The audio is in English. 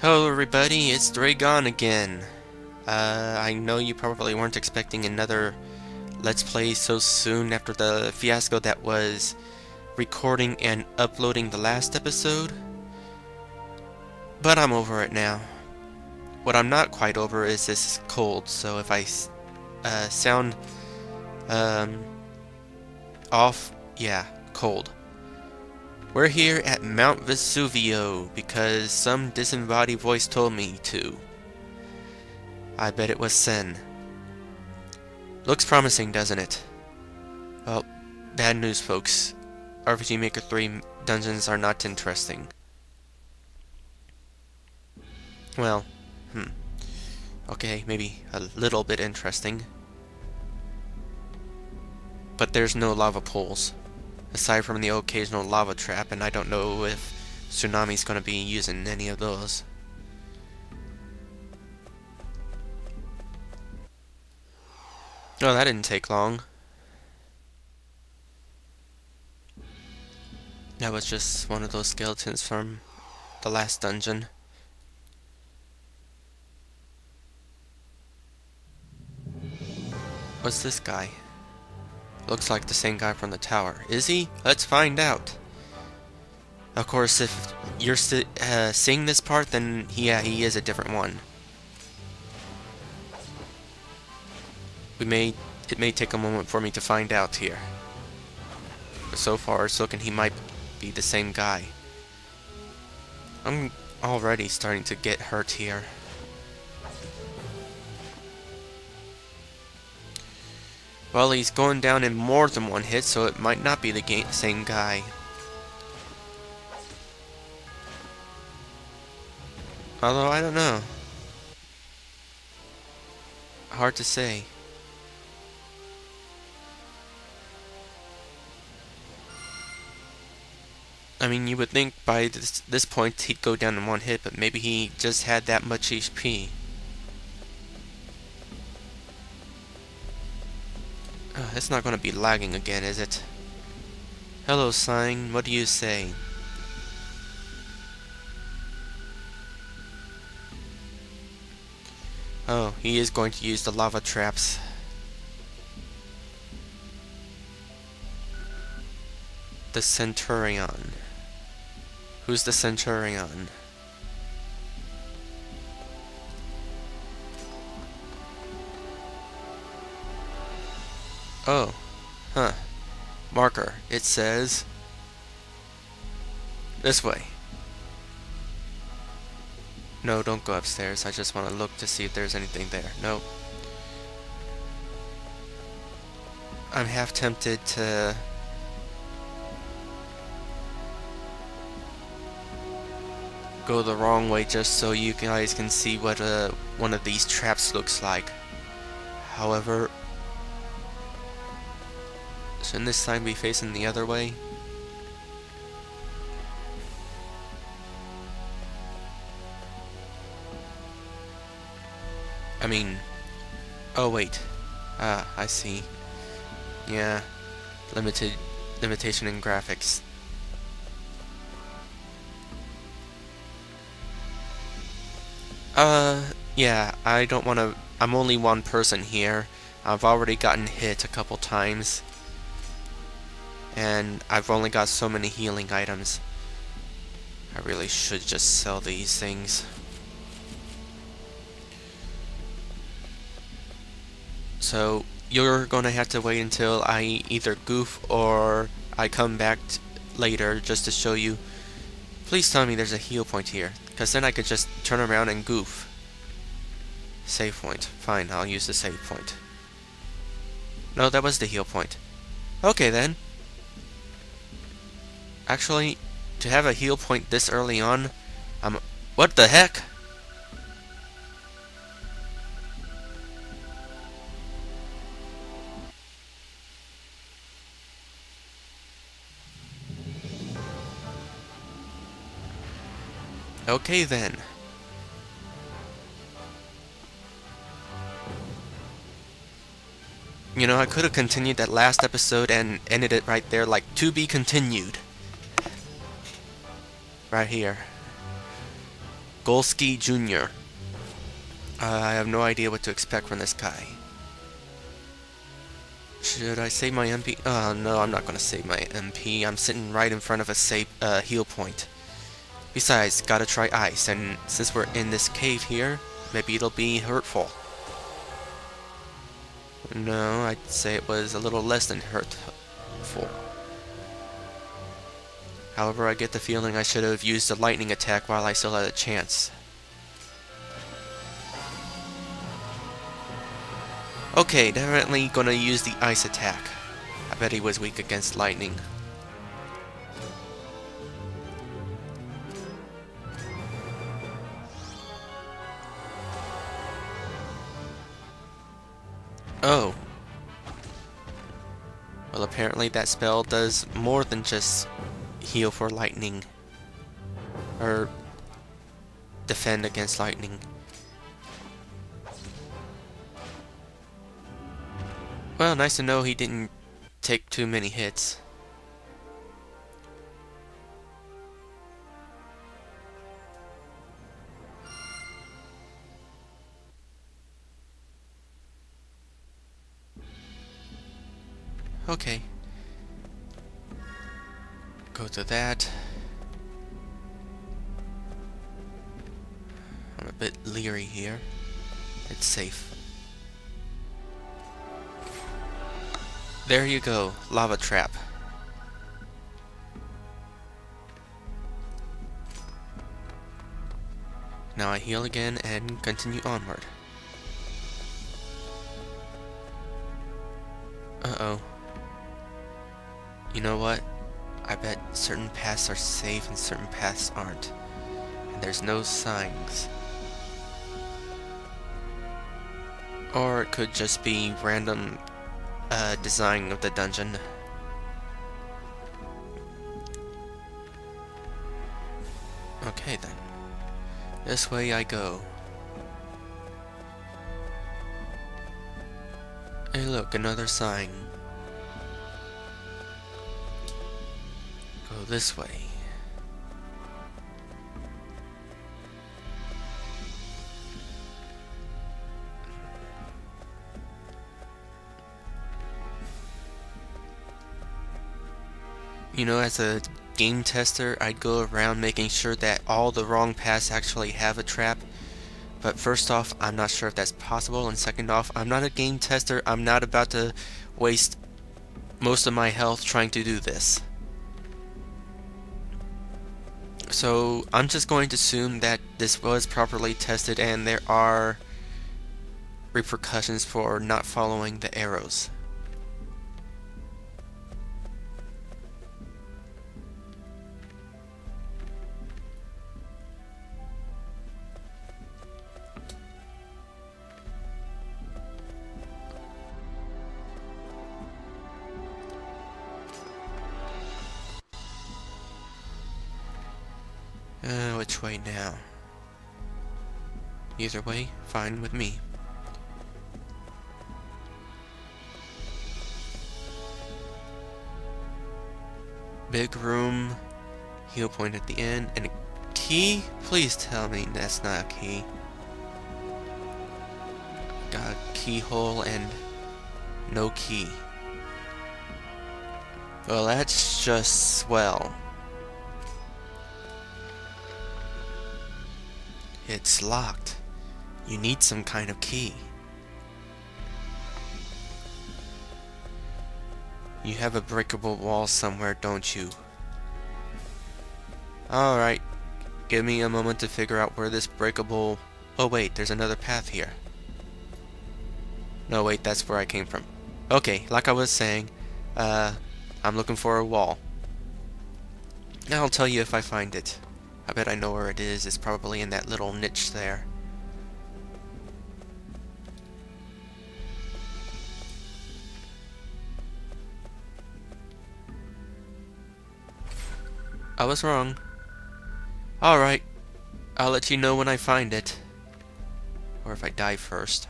Hello everybody, it's Draygone again. Uh, I know you probably weren't expecting another Let's Play so soon after the fiasco that was recording and uploading the last episode. But I'm over it now. What I'm not quite over is this cold, so if I uh, sound um, off, yeah, cold. We're here at Mount Vesuvio because some disembodied voice told me to. I bet it was Sen. Looks promising, doesn't it? Well, bad news, folks. RPG Maker 3 dungeons are not interesting. Well, hmm. Okay, maybe a little bit interesting. But there's no lava pools aside from the occasional lava trap, and I don't know if Tsunami's going to be using any of those. Oh, that didn't take long. That was just one of those skeletons from the last dungeon. What's this guy? Looks like the same guy from the tower. Is he? Let's find out. Of course, if you're uh, seeing this part, then yeah, he is a different one. We may, it may take a moment for me to find out here. But so far, it's looking he might be the same guy. I'm already starting to get hurt here. Well, he's going down in more than one hit, so it might not be the same guy. Although, I don't know. Hard to say. I mean, you would think by this, this point he'd go down in one hit, but maybe he just had that much HP. It's not going to be lagging again, is it? Hello, sign. What do you say? Oh, he is going to use the lava traps. The Centurion. Who's the Centurion? Oh. Huh. Marker. It says... This way. No, don't go upstairs. I just want to look to see if there's anything there. Nope. I'm half tempted to... go the wrong way just so you guys can see what uh, one of these traps looks like. However, Shouldn't this sign be facing the other way? I mean... Oh, wait. Ah, I see. Yeah. Limited... Limitation in graphics. Uh, yeah, I don't want to... I'm only one person here. I've already gotten hit a couple times and I've only got so many healing items. I really should just sell these things. So you're gonna have to wait until I either goof or I come back later just to show you. Please tell me there's a heal point here, because then I could just turn around and goof. Save point. Fine, I'll use the save point. No, that was the heal point. Okay then. Actually, to have a heal point this early on, I'm... What the heck? Okay then. You know, I could have continued that last episode and ended it right there like to be continued right here. Golski Jr. Uh, I have no idea what to expect from this guy. Should I save my MP? Oh, no, I'm not going to save my MP. I'm sitting right in front of a save, uh, heal point. Besides, gotta try ice, and since we're in this cave here, maybe it'll be hurtful. No, I'd say it was a little less than hurtful. However, I get the feeling I should have used a lightning attack while I still had a chance. Okay, definitely gonna use the ice attack. I bet he was weak against lightning. Oh. Well, apparently that spell does more than just heal for lightning. Or defend against lightning. Well, nice to know he didn't take too many hits. Okay. Go to that. I'm a bit leery here. It's safe. There you go, lava trap. Now I heal again and continue onward. Uh-oh. You know what? I bet certain paths are safe and certain paths aren't. And there's no signs. Or it could just be random uh, design of the dungeon. Okay then. This way I go. Hey look, another sign. This way. You know, as a game tester, I'd go around making sure that all the wrong paths actually have a trap. But first off, I'm not sure if that's possible, and second off, I'm not a game tester, I'm not about to waste most of my health trying to do this. So I'm just going to assume that this was properly tested and there are repercussions for not following the arrows. Which way now? Either way, fine with me. Big room, heal point at the end, and a key? Please tell me that's not a key. Got a keyhole and no key. Well, that's just swell. It's locked. You need some kind of key. You have a breakable wall somewhere, don't you? Alright. Give me a moment to figure out where this breakable... Oh wait, there's another path here. No wait, that's where I came from. Okay, like I was saying, uh, I'm looking for a wall. I'll tell you if I find it. I bet I know where it is. It's probably in that little niche there. I was wrong. Alright. I'll let you know when I find it. Or if I die first.